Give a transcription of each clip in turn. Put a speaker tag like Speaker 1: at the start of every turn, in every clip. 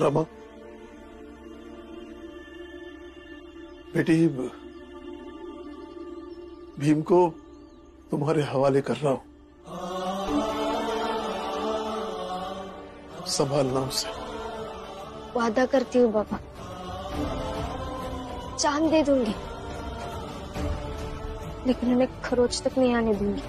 Speaker 1: रमा। बेटी भीम को तुम्हारे हवाले कर रहा हूँ। संभालना उसे।
Speaker 2: वादा करती हूँ बाबा। चाँद दे दूँगी। लेकिन उन्हें खरोच तक नहीं आने दूँगी।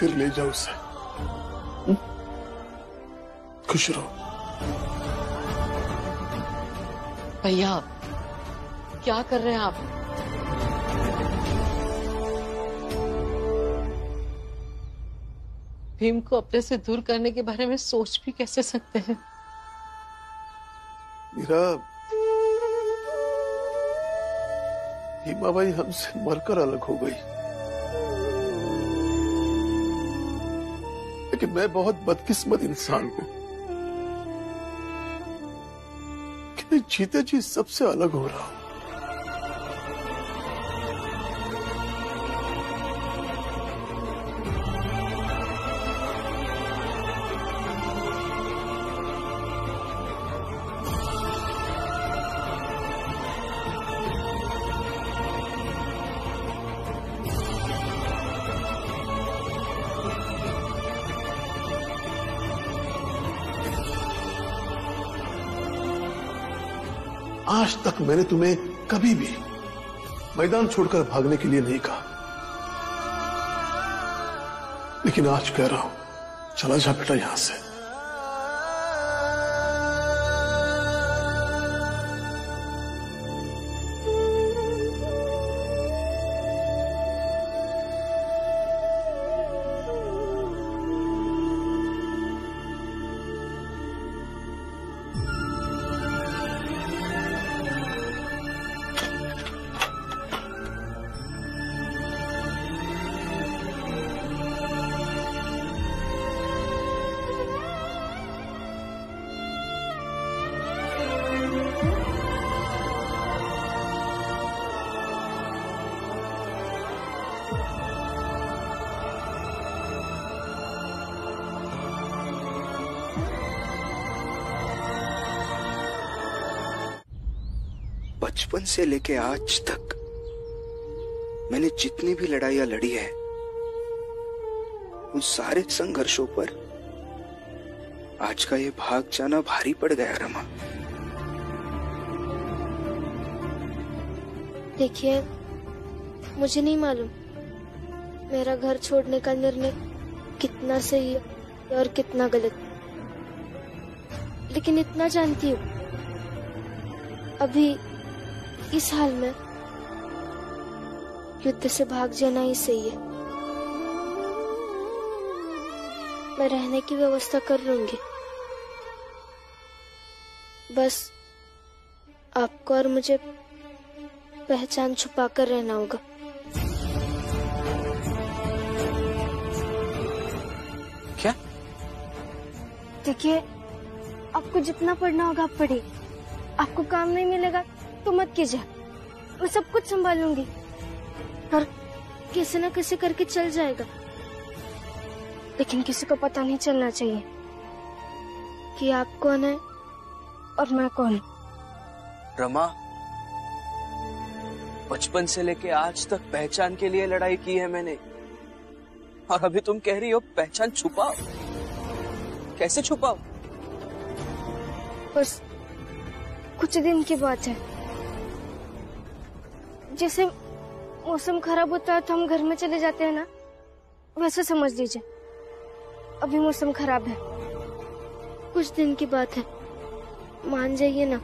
Speaker 1: फिर ले जाओ उसे। हम्म? खुश रहो।
Speaker 3: भैया क्या कर रहे हैं आप? भीम को अपने से दूर करने के बारे में सोच भी कैसे सकते हैं?
Speaker 1: मीरा हिमा बाई हमसे मरकर अलग हो गई। लेकिन मैं बहुत बदकिस्मत इंसान हूँ। कि मैं जीते जी सबसे अलग हो रहा हूँ। आज तक मैंने तुम्हें कभी भी मैदान छोड़कर भागने के लिए नहीं कहा। लेकिन आज कह रहा हूँ, चला जा बेटा यहाँ से।
Speaker 4: बचपन से लेके आज तक मैंने जितनी भी लड़ाइयाँ लड़ी है, उन सारे संघर्षों पर आज का ये भाग जाना भारी पड़ गया, रमा।
Speaker 2: देखिए, मुझे नहीं मालूम मेरा घर छोड़ने का निर्णय कितना सही है और कितना गलत लेकिन इतना जानती हूँ। अभी इस हाल में युद्ध से भाग जाना ही सही है। मैं रहने की व्यवस्था कर लूँगी। बस आपको और मुझे पहचान छुपा कर रहना होगा।
Speaker 4: क्या?
Speaker 2: देखिए आपको जितना पढ़ना होगा आप पढ़िए। आपको काम नहीं मिलेगा। तो मत कीजिए। मैं सब कुछ संभाल लूँगी और कैसे न किसी करके चल जाएगा। लेकिन किसी को पता नहीं चलना चाहिए कि आप कौन है और मैं कौन
Speaker 4: रमा बचपन से लेके आज तक पहचान के लिए लड़ाई की है मैंने। और अभी तुम कह रही हो पहचान छुपाओ? कैसे छुपाओ?
Speaker 2: बस कुछ दिन की बात है। जैसे मौसम खराब होता है तो हम घर में चले जाते हैं ना? वैसे समझ लीजिए। अभी मौसम खराब है। कुछ दिन की बात है। मान जाइए ना।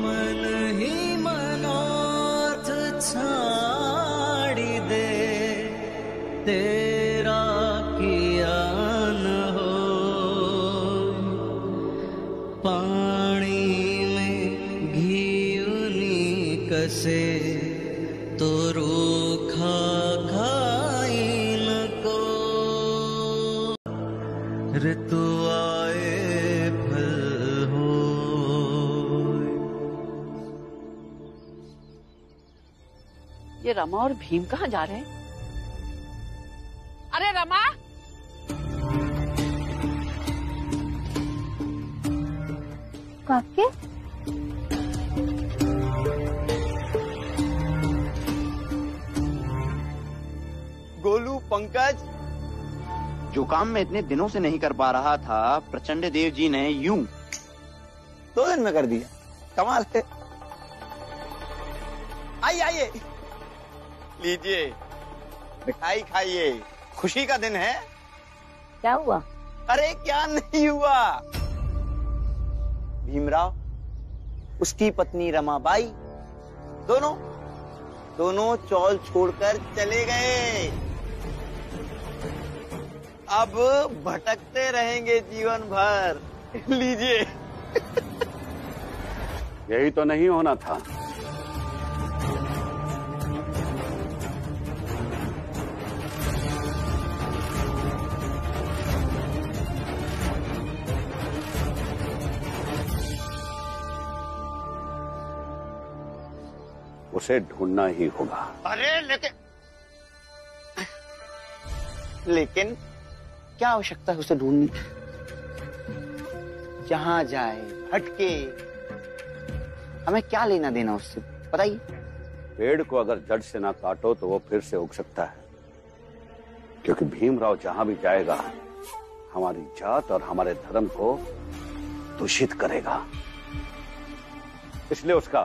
Speaker 5: मन ही मनोथ छाड़ी दे तेरा
Speaker 6: रमा और भीम कहाँ जा रहे हैं? अरे रमा!
Speaker 7: काके?
Speaker 8: गोलू पंकज? जो काम मैं इतने दिनों से नहीं कर पा रहा था प्रचंड देव जी ने यूँ दो दिन में कर दिया। कमाल है। आइए आइए। लीजिए। मिठाई खाइए। खुशी का दिन है।
Speaker 6: क्या हुआ?
Speaker 8: अरे क्या नहीं हुआ? भीमराव उसकी पत्नी रमाबाई दोनों दोनों चौल छोड़कर चले गए। अब भटकते रहेंगे जीवन भर लीजिए।
Speaker 9: यही तो नहीं होना था। उसे ढूंढना ही होगा।
Speaker 8: अरे लेकिन लेकिन क्या आवश्यकता है उसे ढूँढने की? जहाँ जाए हटके हमें क्या लेना देना उससे? बताइए।
Speaker 9: पेड़ को अगर जड़ से ना काटो तो वो फिर से उग सकता है। क्योंकि भीमराव जहाँ भी जाएगा हमारी जात और हमारे धर्म को दूषित करेगा। इसलिए उसका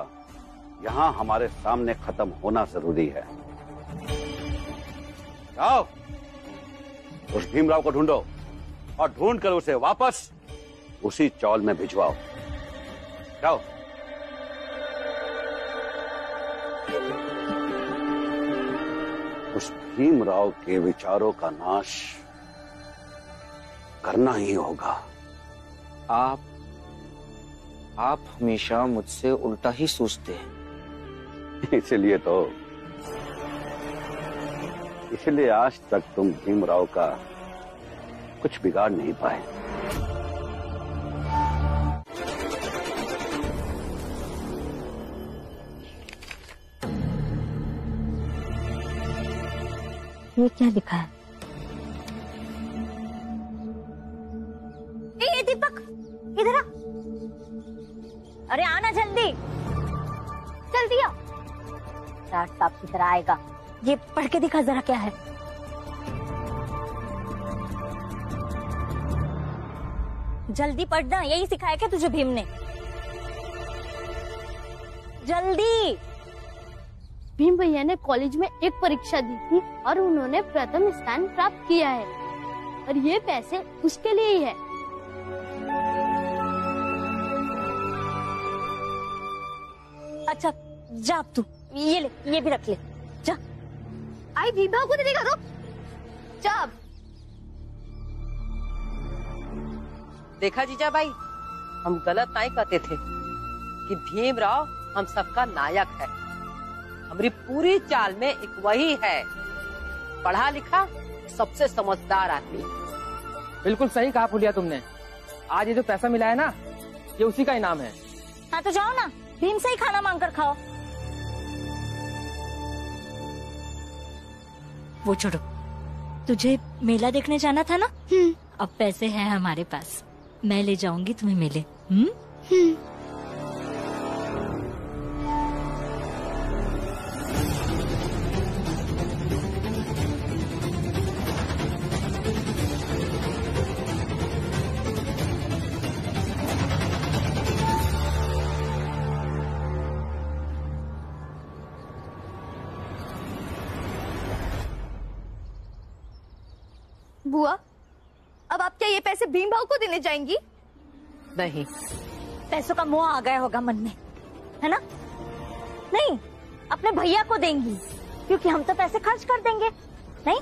Speaker 9: यहाँ हमारे सामने खत्म होना ज़रूरी है। जाओ। उस भीमराव को ढूंढो और ढूंढ कर उसे वापस उसी चौल में भिजवाओ। जाओ। उस भीमराव के विचारों का नाश करना ही होगा।
Speaker 8: आप आप हमेशा मुझसे उल्टा ही सोचते हैं।
Speaker 9: इसलिए तो इसलिए आज तक तुम भीमराव का कुछ बिगाड़ नहीं पाए।
Speaker 7: ये क्या लिखा है चार साहब की तरह आएगा। ये पढ़ के दिखा जरा क्या है। जल्दी पढ़ना यही सिखाया क्या तुझे भीम ने? जल्दी!
Speaker 10: भीम भैया ने कॉलेज में एक परीक्षा दी थी और उन्होंने प्रथम स्थान प्राप्त किया है। और ये पैसे उसके लिए ही है।
Speaker 7: अच्छा जा तू। ये ले ये भी रख ले। जा। आई भीमा को देगा रुक जा
Speaker 6: देखा जीजा भाई हम गलत नहीं कहते थे कि भीमराव हम सबका नायक है। हमारी पूरी चाल में एक वही है। पढ़ा लिखा सबसे समझदार आदमी।
Speaker 11: बिल्कुल सही कहा फुलिया तुमने। आज ये जो पैसा मिला है ना ये उसी का इनाम है।
Speaker 7: हाँ तो जाओ ना। भीम से ही खाना मांग कर खाओ। वो छोड़ो। तुझे मेला देखने जाना था ना? अब पैसे हैं हमारे पास। मैं ले जाऊँगी तुम्हें मेले। हम्म।
Speaker 10: को देने जाएँगी?
Speaker 6: नहीं।
Speaker 7: पैसों का मोह आ गया होगा मन में है ना? नहीं अपने भैया को देंगी क्योंकि हम तो पैसे खर्च कर देंगे नहीं?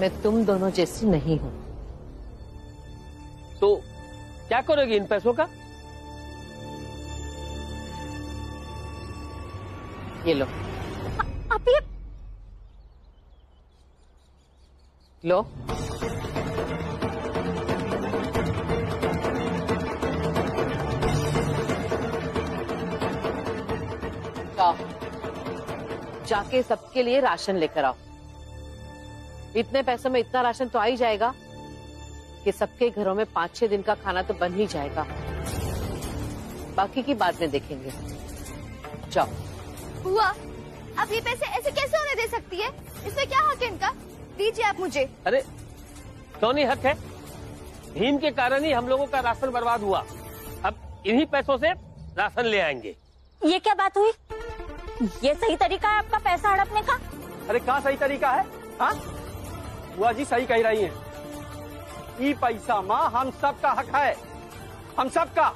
Speaker 6: मैं तुम दोनों जैसी नहीं हूँ।
Speaker 11: तो क्या करोगे इन पैसों का?
Speaker 6: ये लो।
Speaker 7: आप ये
Speaker 6: लो।
Speaker 3: जाके सबके लिए राशन लेकर आओ। इतने पैसों में इतना राशन तो आ ही जाएगा कि सबके घरों में पाँच छह दिन का खाना तो बन ही जाएगा। बाकी की बाद में देखेंगे। जाओ।
Speaker 12: हुआ? अब ये पैसे ऐसे कैसे होने दे सकती है? इसमें क्या हक है इनका? दीजिए आप मुझे।
Speaker 13: अरे क्यों नहीं हक है। भीम के कारण ही हम लोगों का राशन बर्बाद हुआ। अब इन्हीं पैसों से राशन ले आएँगे।
Speaker 7: ये क्या बात हुई? ये सही तरीका है आपका पैसा हड़पने का?
Speaker 14: अरे कहाँ सही तरीका है? हाँ? बुआ जी सही कह रही हैं। ई पैसा माँ हम सबका हक है। हम सबका।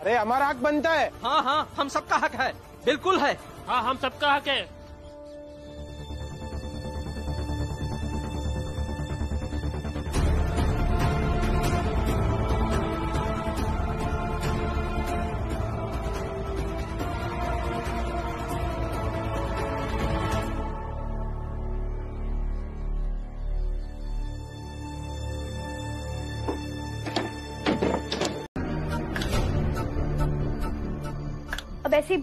Speaker 15: अरे हमारा हक बनता है।
Speaker 14: हाँ हाँ हम सबका हक है। बिल्कुल है।
Speaker 13: हाँ हम सबका हक है।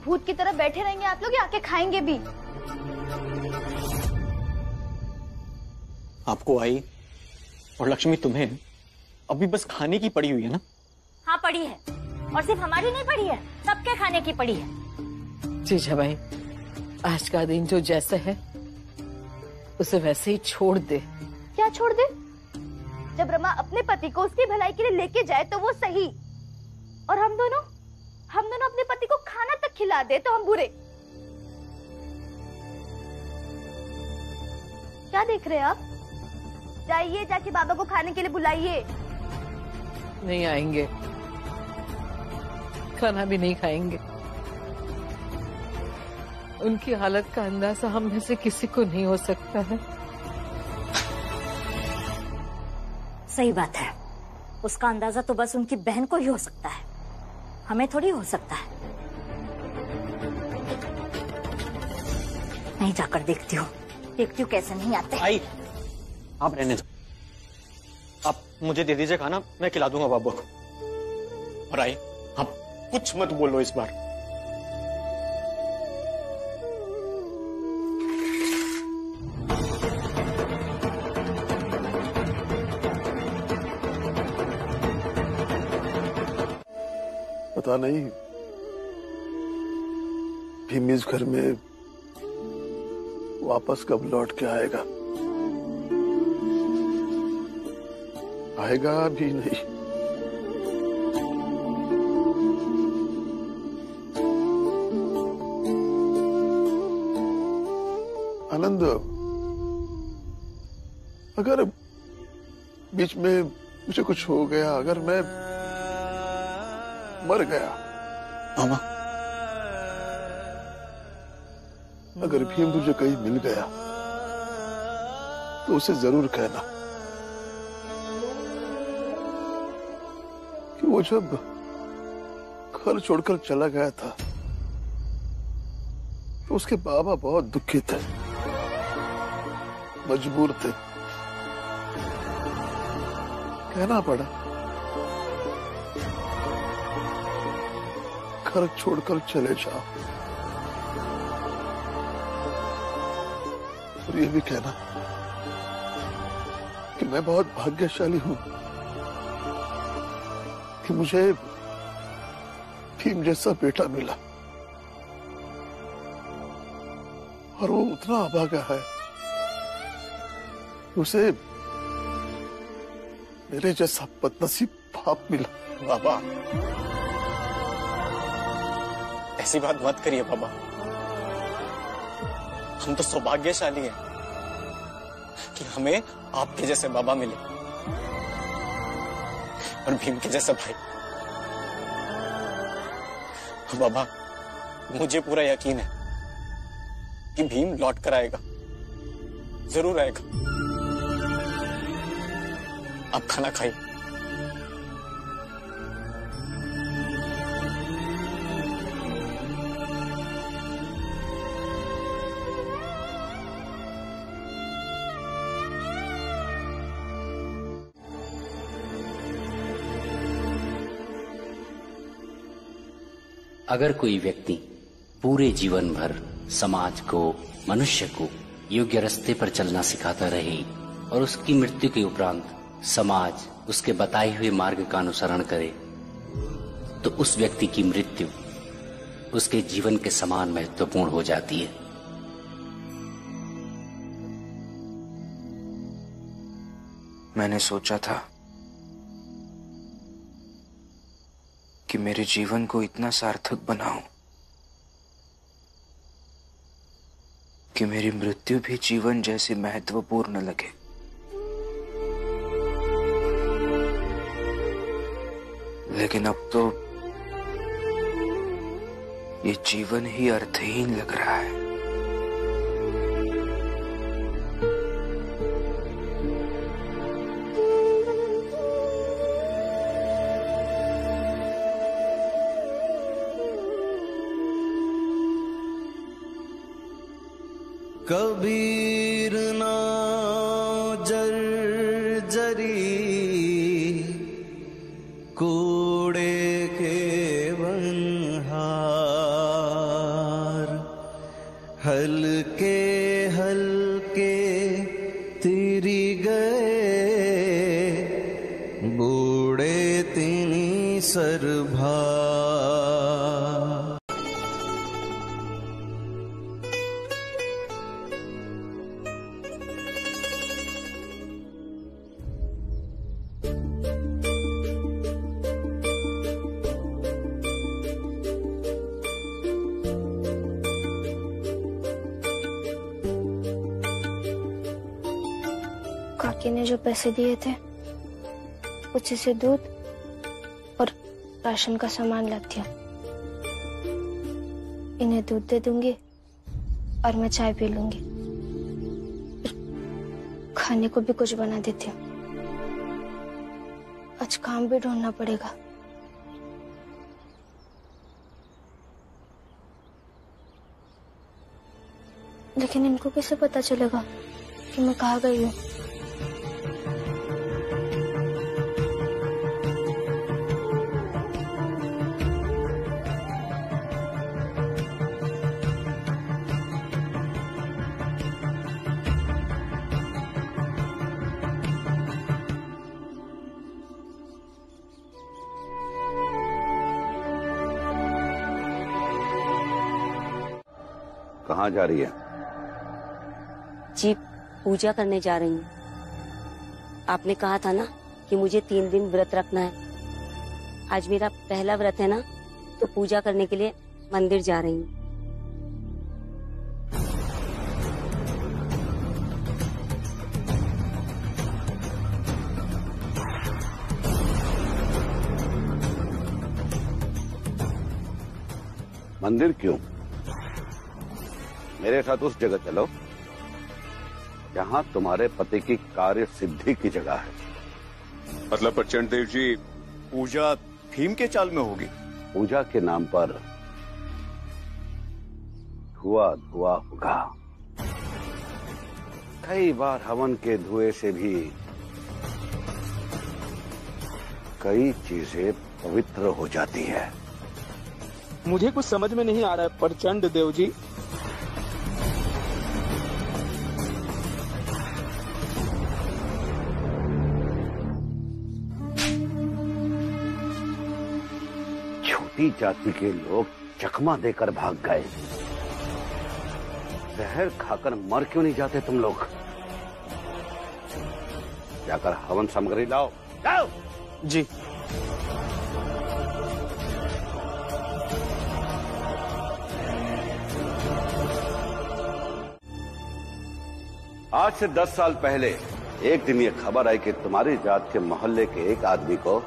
Speaker 12: भूत की तरह बैठे रहेंगे आप लोग आके खाएँगे भी?
Speaker 16: आपको आई और लक्ष्मी तुम्हें अभी बस खाने की पड़ी हुई है ना?
Speaker 7: हाँ पड़ी है। और सिर्फ़ हमारी नहीं पड़ी है सबके खाने की पड़ी है।
Speaker 3: जी जीजा भाई आज का दिन जो जैसे है उसे वैसे ही छोड़ दे।
Speaker 12: क्या छोड़ दे? जब रमा अपने पति को उसकी भलाई के लिए लेके जाए तो वो सही। और हम दोनों? हम दोनों अपने पति को खाना तक खिला दे तो हम बुरे। क्या देख रहे हैं आप? जाइए जाके बाबा को खाने के लिए बुलाइए।
Speaker 3: नहीं आएँगे। खाना भी नहीं खाएँगे। उनकी हालत का अंदाज़ा हम में से किसी को नहीं हो सकता है।
Speaker 7: सही बात है। उसका अंदाज़ा तो बस उनकी बहन को ही हो सकता है। हमें थोड़ी हो सकता है। नहीं जाकर देखती हूँ। देखती हूँ कैसे नहीं आते।
Speaker 16: आई, आप रहने दो। आप मुझे दे दीजिए खाना, मैं खिला दूँगा बाबू को। और आई, आप कुछ मत बोलो इस बार।
Speaker 1: नहीं। भीम इस घर में वापस कब लौट के आएगा? आएगा भी नहीं। आनंद, अगर बीच में मुझे कुछ हो गया, अगर मैं मर गया।
Speaker 16: मामा।
Speaker 1: अगर भीम तुझे कहीं मिल गया तो उसे ज़रूर कहना कि वो जब घर छोड़कर चला गया था तो उसके बाबा बहुत दुखी थे मजबूर थे। कहना पड़ा घर छोड़कर चले जाओ और ये भी कहना कि मैं बहुत भाग्यशाली हूँ कि मुझे भीम जैसा बेटा मिला। और वो उतना अभागा है, उसे मेरे जैसा बदनसीब बाप मिला।
Speaker 16: बाबा। ऐसी बात मत करिए बाबा। हम तो सौभाग्यशाली हैं कि हमें आपके जैसे बाबा मिले और भीम के जैसा भाई। बाबा, मुझे पूरा यकीन है कि भीम लौट कर आएगा। ज़रूर आएगा। आप खाना खाइए।
Speaker 17: अगर कोई व्यक्ति पूरे जीवन भर समाज को, मनुष्य को योग्य रास्ते पर चलना सिखाता रहे और उसकी मृत्यु के उपरांत समाज उसके बताए हुए मार्ग का अनुसरण करे तो उस व्यक्ति की मृत्यु उसके जीवन के समान महत्वपूर्ण हो जाती है।
Speaker 4: मैंने सोचा था कि मेरे जीवन को इतना सार्थक बनाऊँ कि मेरी मृत्यु भी जीवन जैसे महत्वपूर्ण लगे। लेकिन अब तो ये जीवन ही अर्थहीन लग रहा है।
Speaker 5: बूढ़े तिनी सरभा।
Speaker 2: ने जो पैसे दिए थे उसी से दूध और राशन का सामान ला दिया इन्हें दूध दे दूँगी और मैं चाय पी लूँगी। खाने को भी कुछ बना देती हूँ। आज काम भी ढूंढना पड़ेगा। लेकिन इनको कैसे पता चलेगा कि मैं कहा गई हूँ?
Speaker 9: कहाँ जा रही है?
Speaker 18: जी पूजा करने जा रही हूँ। आपने कहा था ना कि मुझे तीन दिन व्रत रखना है। आज मेरा पहला व्रत है ना तो पूजा करने के लिए मंदिर जा रही हूँ।
Speaker 9: मंदिर क्यों? मेरे साथ उस जगह चलो जहाँ तुम्हारे पति की कार्य सिद्धि की जगह है।
Speaker 1: मतलब प्रचंड देव जी पूजा थीम के चाल में होगी।
Speaker 9: पूजा के नाम पर धुआ धुआ होगा। कई बार हवन के धुएँ से भी कई चीज़ें पवित्र हो जाती है।
Speaker 19: मुझे कुछ समझ में नहीं आ रहा है प्रचंड देव जी।
Speaker 9: छोटी जाति के लोग चकमा देकर भाग गए। जहर खाकर मर क्यों नहीं जाते तुम लोग? जाकर हवन सामग्री लाओ। लाओ।
Speaker 19: जी।
Speaker 9: आज से दस साल पहले एक दिन ये खबर आई कि तुम्हारी जात के मोहल्ले के एक आदमी को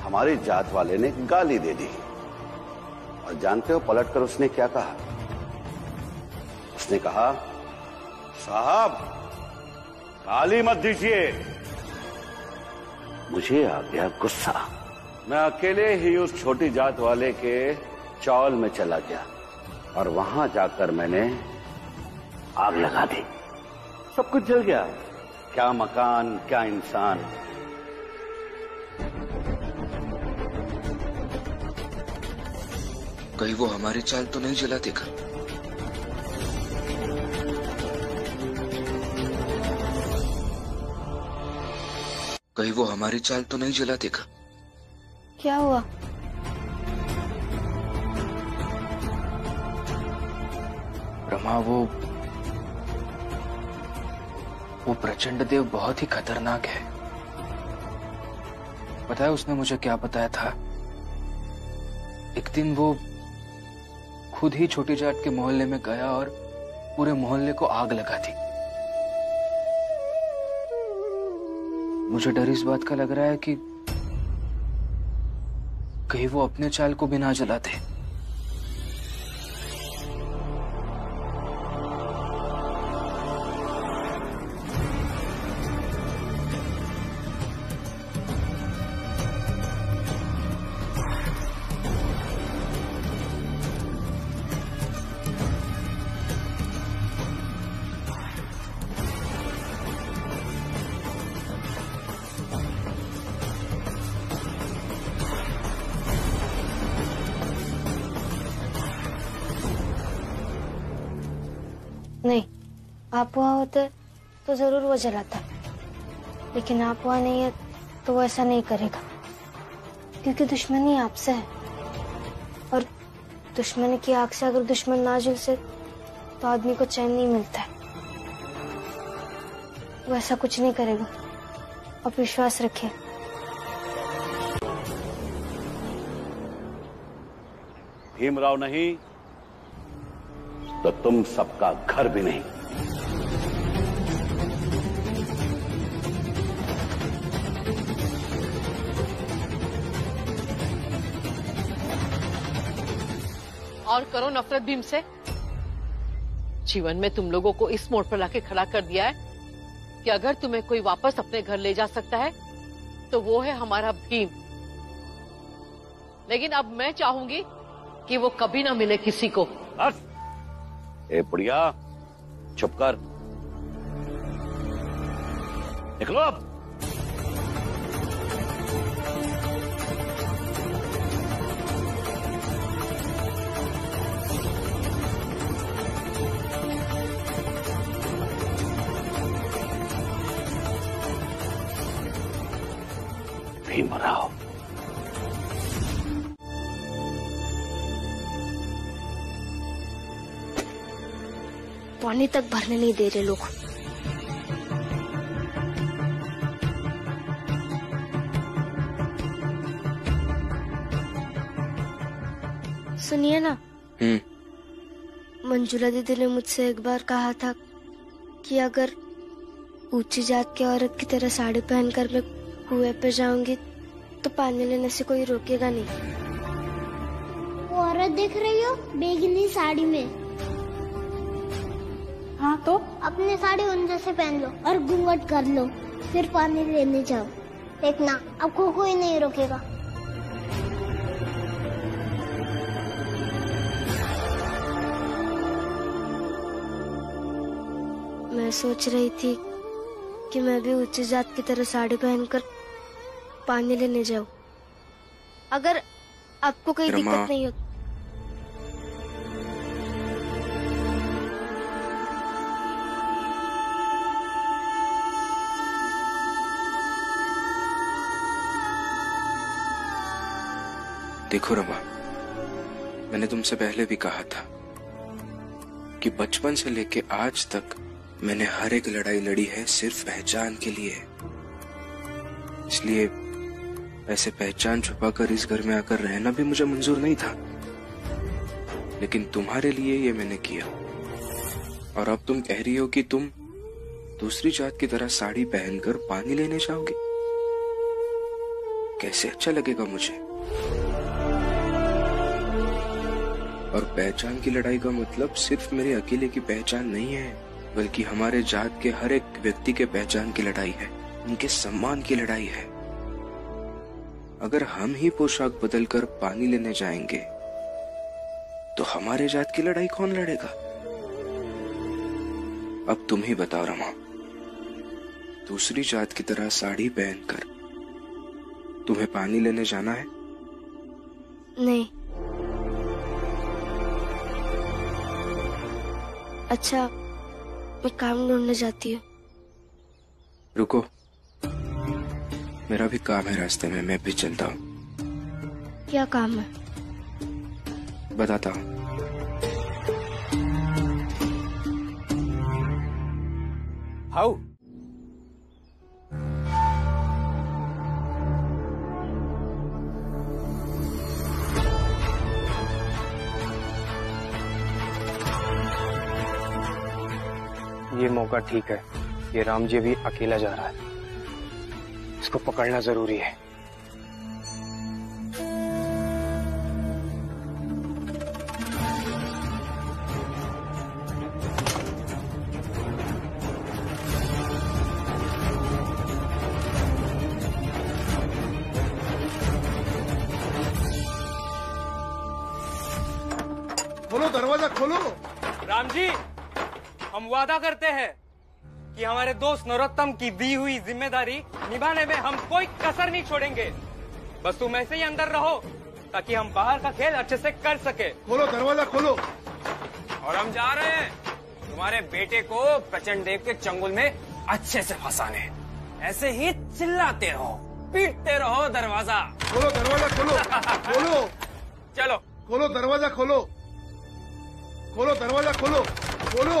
Speaker 9: हमारी जात वाले ने गाली दे दी। और जानते हो पलटकर उसने क्या कहा? उसने कहा, साहब, गाली मत दीजिए। मुझे आ गया गुस्सा। मैं अकेले ही उस छोटी जात वाले के चौल में चला गया और वहाँ जाकर मैंने आग लगा दी। सब कुछ जल गया। क्या मकान, क्या इंसान
Speaker 4: कहीं वो हमारी चाल तो नहीं जला देगा कहीं वो हमारी चाल तो नहीं जला देगा
Speaker 2: क्या हुआ?
Speaker 4: रमा वो वो प्रचंड देव बहुत ही खतरनाक है। पता है उसने मुझे क्या बताया था? एक दिन वो खुद ही छोटी जाट के मोहल्ले में गया और पूरे मोहल्ले को आग लगा दी। मुझे डर इस बात का लग रहा है कि कहीं वो अपने चाल को भी ना जलाते
Speaker 2: ज़रूर वो जलाता लेकिन आप वहाँ नहीं है तो वो ऐसा नहीं करेगा। क्योंकि दुश्मनी आपसे है। और दुश्मनी की आग से अगर दुश्मन ना जल से तो आदमी को चैन नहीं मिलता है। वो ऐसा कुछ नहीं करेगा। आप विश्वास रखिए
Speaker 9: भीमराव नहीं तो तुम सबका घर भी नहीं।
Speaker 3: और करो नफरत भीम से। जीवन में तुम लोगों को इस मोड़ पर लाके खड़ा कर दिया है कि अगर तुम्हें कोई वापस अपने घर ले जा सकता है तो वो है हमारा भीम। लेकिन अब मैं चाहूँगी कि वो कभी ना मिले किसी को।
Speaker 9: बस ए, बुढ़िया चुप कर। निकलो अब। भीमराव
Speaker 2: पानी तक भरने नहीं दे रहे लोग। सुनिए ना।
Speaker 4: हम्म।
Speaker 2: मंजुला दीदी ने मुझसे एक बार कहा था कि अगर ऊँची जात की औरत की तरह साड़ी पहनकर मैं कुएँ पर जाऊँगी तो पानी लेने से कोई रोकेगा नहीं।
Speaker 20: वो औरत देख रही हो बेगनी साड़ी में। हाँ तो? अपनी साड़ी उन जैसे पहन लो और घूंघट कर लो फिर पानी लेने जाओ। देखना आपको कोई नहीं रोकेगा।
Speaker 2: मैं सोच रही थी कि मैं भी ऊँची जात की तरह साड़ी पहनकर पानी लेने जाऊँ अगर आपको कोई दिक्कत नहीं हो
Speaker 4: देखो रमा मैंने तुमसे पहले भी कहा था कि बचपन से लेके आज तक मैंने हर एक लड़ाई लड़ी है सिर्फ़ पहचान के लिए। इसलिए ऐसे पहचान छुपाकर इस घर में आकर रहना भी मुझे मंजूर नहीं था। लेकिन तुम्हारे लिए ये मैंने किया। और अब तुम कह रही हो कि तुम दूसरी जात की तरह साड़ी पहनकर पानी लेने जाओगे? कैसे अच्छा लगेगा मुझे? और पहचान की लड़ाई का मतलब सिर्फ़ मेरे अकेले की पहचान नहीं है, बल्कि हमारे जात के हर एक व्यक्ति के पहचान की लड़ाई है। उनके सम्मान की लड़ाई है। अगर हम ही पोशाक बदलकर पानी लेने जाएँगे तो हमारे जात की लड़ाई कौन लड़ेगा? अब तुम ही बताओ रमा। दूसरी जात की तरह साड़ी पहनकर तुम्हें पानी लेने जाना है?
Speaker 2: नहीं। अच्छा मैं काम ढूँढने जाती हूँ।
Speaker 4: रुको। मेरा भी काम है रास्ते में मैं भी चलता हूँ।
Speaker 2: क्या काम है?
Speaker 4: बताता हूँ।
Speaker 19: हाउ? ये मौका ठीक है ये राम जी भी अकेला जा रहा है। इसको पकड़ना ज़रूरी है।
Speaker 1: खोलो दरवाज़ा खोलो।
Speaker 19: राम जी हम वादा करते हैं। कि हमारे दोस्त नरोत्तम की दी हुई ज़िम्मेदारी निभाने में हम कोई कसर नहीं छोड़ेंगे। बस तुम ऐसे ही अंदर रहो ताकि हम बाहर का खेल अच्छे से कर सके।
Speaker 1: खोलो दरवाज़ा खोलो।
Speaker 19: और हम जा रहे हैं। तुम्हारे बेटे को प्रचंड देव के चंगुल में अच्छे से फंसाने। ऐसे ही चिल्लाते रहो पीटते रहो दरवाज़ा।
Speaker 1: खोलो दरवाज़ा खोलो। खोलो।
Speaker 19: चलो।
Speaker 1: खोलो दरवाज़ा खोलो। खोलो दरवाज़ा खोलो। खोलो।